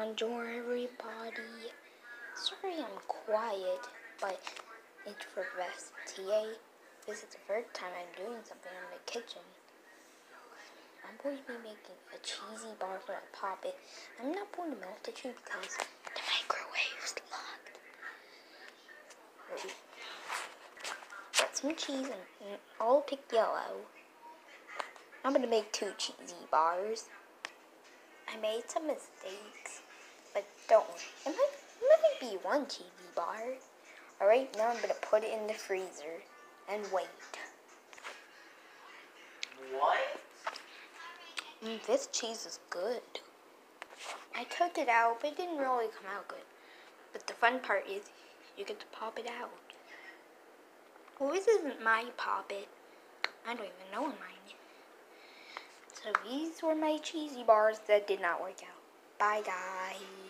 Bonjour, everybody. Sorry I'm quiet, but best TA. This is the first time I'm doing something in the kitchen. I'm going to be making a cheesy bar for a pop it. I'm not going to melt the cheese because the microwave's locked. Ready? Get some cheese and, I'll pick yellow. I'm gonna make two cheesy bars. I made some mistakes, don't worry. It might, it might be one TV bar. Alright, now I'm gonna put it in the freezer and wait. What? Mm, this cheese is good. I took it out, but it didn't really come out good. But the fun part is you get to pop it out. Well, this isn't my pop it. I don't even know mine. So these were my cheesy bars that did not work out. Bye, guys.